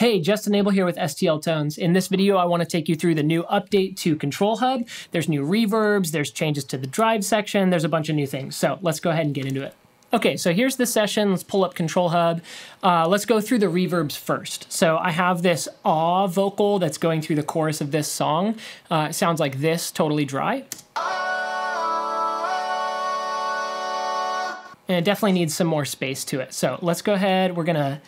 Hey, Justin Abel here with STL Tones. In this video, I want to take you through the new update to Control Hub. There's new reverbs, there's changes to the drive section, there's a bunch of new things. So let's go ahead and get into it. Okay, so here's the session. Let's pull up Control Hub. Uh, let's go through the reverbs first. So I have this awe vocal that's going through the chorus of this song. Uh, it sounds like this, totally dry. And it definitely needs some more space to it. So let's go ahead. We're gonna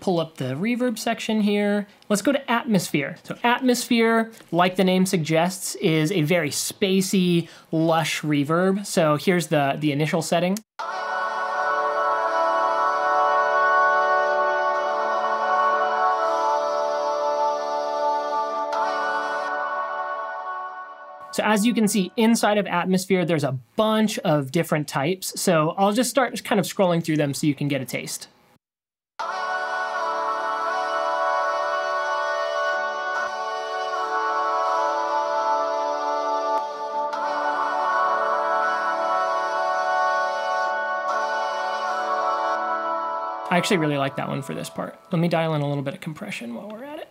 pull up the reverb section here. Let's go to atmosphere. So atmosphere, like the name suggests, is a very spacey, lush reverb. So here's the, the initial setting. So as you can see inside of Atmosphere, there's a bunch of different types. So I'll just start kind of scrolling through them so you can get a taste. I actually really like that one for this part. Let me dial in a little bit of compression while we're at it.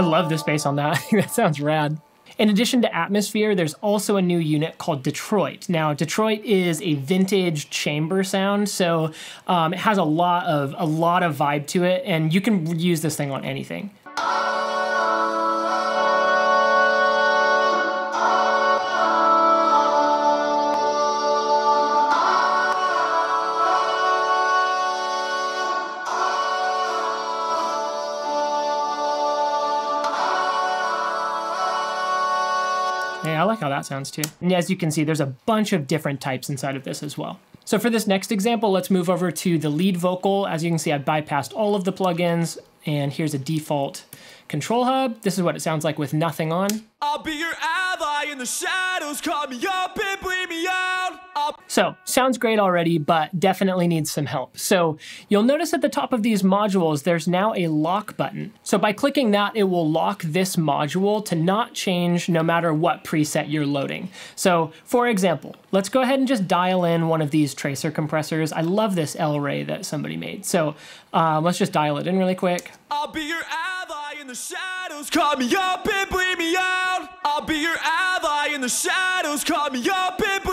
I love this bass on that. that sounds rad. In addition to Atmosphere, there's also a new unit called Detroit. Now, Detroit is a vintage chamber sound, so um, it has a lot of a lot of vibe to it, and you can use this thing on anything. Hey, I like how that sounds too. And as you can see, there's a bunch of different types inside of this as well. So for this next example, let's move over to the lead vocal. As you can see, I've bypassed all of the plugins and here's a default control hub. This is what it sounds like with nothing on. I'll be your ally in the shadows, call me up and bleed me so, sounds great already, but definitely needs some help. So, you'll notice at the top of these modules, there's now a lock button. So by clicking that, it will lock this module to not change no matter what preset you're loading. So, for example, let's go ahead and just dial in one of these tracer compressors. I love this L-Ray that somebody made. So, uh, let's just dial it in really quick. I'll be your ally in the shadows, call me up and bleed me out. I'll be your ally in the shadows, call me up and.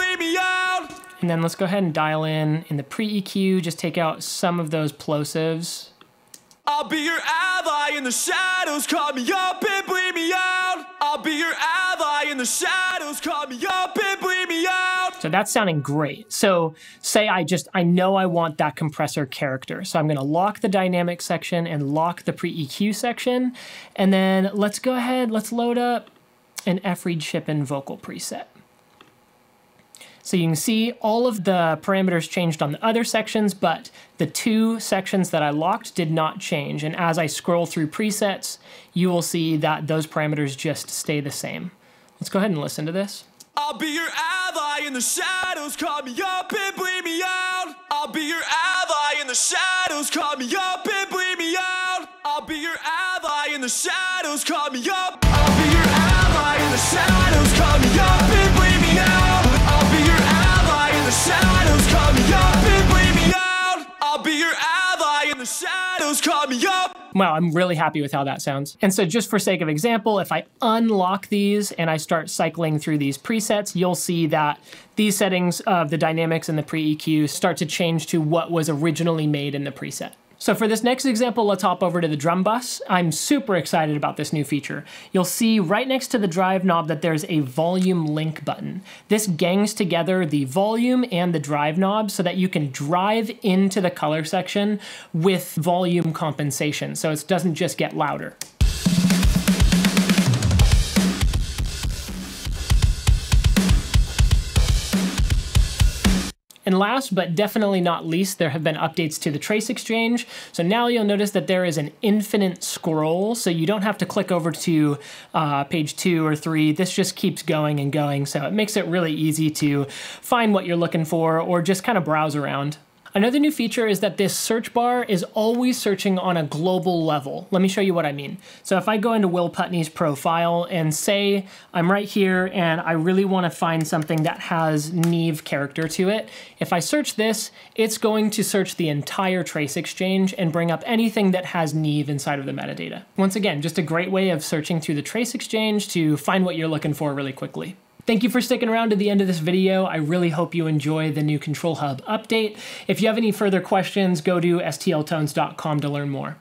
And then let's go ahead and dial in in the pre-EQ, just take out some of those plosives. I'll be your ally in the shadows, call me up and bleed me out. I'll be your ally in the shadows, call me up and bleed me out. So that's sounding great. So say I just, I know I want that compressor character. So I'm gonna lock the dynamic section and lock the pre-EQ section. And then let's go ahead, let's load up an F-Read Shippen vocal preset. So you can see all of the parameters changed on the other sections, but the two sections that I locked did not change. And as I scroll through presets, you will see that those parameters just stay the same. Let's go ahead and listen to this. I'll be your ally in the shadows, call me up and bleed me out. I'll be your ally in the shadows, call me up and bleed me out. I'll be your ally in the shadows, call me up. Wow, I'm really happy with how that sounds. And so just for sake of example, if I unlock these and I start cycling through these presets, you'll see that these settings of the dynamics and the pre-EQ start to change to what was originally made in the preset. So for this next example, let's hop over to the drum bus. I'm super excited about this new feature. You'll see right next to the drive knob that there's a volume link button. This gangs together the volume and the drive knob so that you can drive into the color section with volume compensation, so it doesn't just get louder. And last but definitely not least, there have been updates to the Trace Exchange. So now you'll notice that there is an infinite scroll, so you don't have to click over to uh, page two or three. This just keeps going and going, so it makes it really easy to find what you're looking for or just kind of browse around. Another new feature is that this search bar is always searching on a global level. Let me show you what I mean. So if I go into Will Putney's profile and say I'm right here and I really want to find something that has Neve character to it, if I search this, it's going to search the entire trace exchange and bring up anything that has Neve inside of the metadata. Once again, just a great way of searching through the trace exchange to find what you're looking for really quickly. Thank you for sticking around to the end of this video. I really hope you enjoy the new Control Hub update. If you have any further questions, go to stltones.com to learn more.